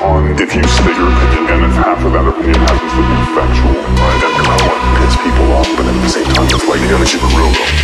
on if you state your opinion and if half of that opinion happens to be factual, right? I mean, I don't want to piss people off, but at the same time, it's like the energy keep the real world.